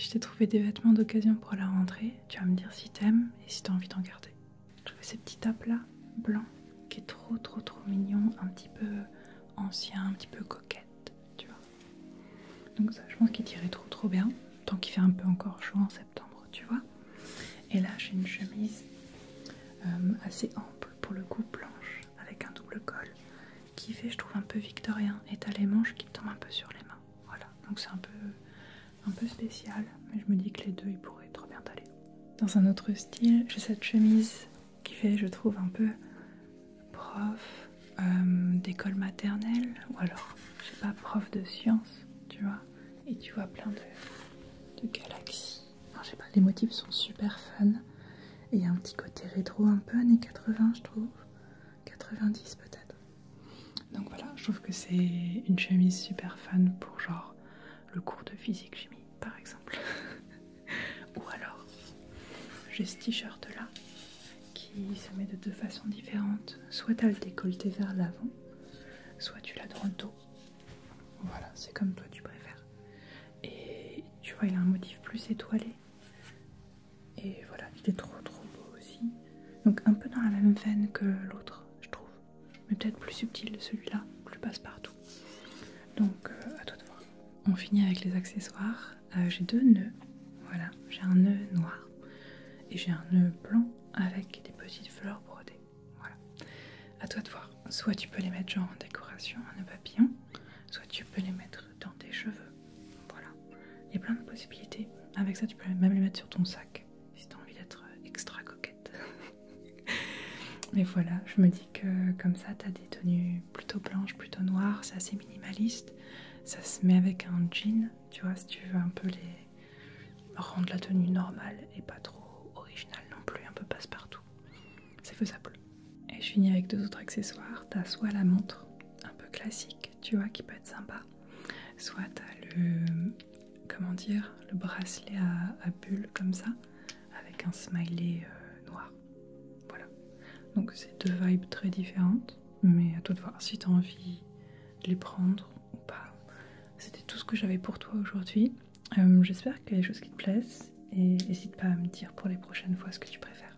Je t'ai trouvé des vêtements d'occasion pour la rentrée. Tu vas me dire si t'aimes et si t'as envie d'en garder. Je trouvé ces petits tapes là, blancs, qui est trop trop trop mignon, un petit peu ancien, un petit peu coquette, tu vois. Donc ça, je pense qu'il tirait trop trop bien, tant qu'il fait un peu encore chaud en septembre, tu vois. Et là, j'ai une chemise euh, assez ample, pour le coup blanche, avec un double col, qui fait, je trouve, un peu victorien. Et t'as les manches qui tombent un peu sur les mains. Voilà, donc c'est un peu, un peu spécial, mais je me dis que les deux, ils pourraient trop bien aller. Dans un autre style, j'ai cette chemise qui fait, je trouve, un peu prof euh, d'école maternelle, ou alors, je sais pas, prof de sciences, tu vois. Et tu vois plein de, de galaxies. Enfin, je sais pas, les motifs sont super fun. Et il y a un petit côté rétro un peu années 80, je trouve. 90 peut-être. Donc voilà, je trouve que c'est une chemise super fun pour genre le cours de physique-chimie par exemple. Ou alors, j'ai ce t-shirt là qui se met de deux façons différentes. Soit t'as le décolleté vers l'avant, soit tu l'as dans le dos. Voilà, c'est comme toi tu préfères. Et tu vois, il a un motif plus étoilé. Et voilà, il est trop trop beau aussi. Donc un peu dans la même veine que l'autre, je trouve. Mais peut-être plus subtil celui-là, plus passe-partout. Donc euh, à toi. On finit avec les accessoires. Euh, j'ai deux nœuds. Voilà, j'ai un nœud noir et j'ai un nœud blanc avec des petites fleurs brodées. Voilà. À toi de voir. Soit tu peux les mettre genre en décoration, un nœud papillon, soit tu peux les mettre dans tes cheveux. Voilà. Il y a plein de possibilités. Avec ça, tu peux même les mettre sur ton sac Mais voilà, je me dis que comme ça, tu as des tenues plutôt blanches, plutôt noires, c'est assez minimaliste. Ça se met avec un jean, tu vois, si tu veux un peu les rendre la tenue normale et pas trop originale non plus, un peu passe-partout. C'est faisable. Et je finis avec deux autres accessoires. T'as soit la montre un peu classique, tu vois, qui peut être sympa, soit t'as le, comment dire, le bracelet à, bulles comme ça, avec un smiley euh, noir. Donc c'est deux vibes très différentes, mais à toi de voir si t'as envie de les prendre ou pas. C'était tout ce que j'avais pour toi aujourd'hui. Euh, j'espère qu'il y a des choses qui te plaisent et n'hésite pas à me dire pour les prochaines fois ce que tu préfères.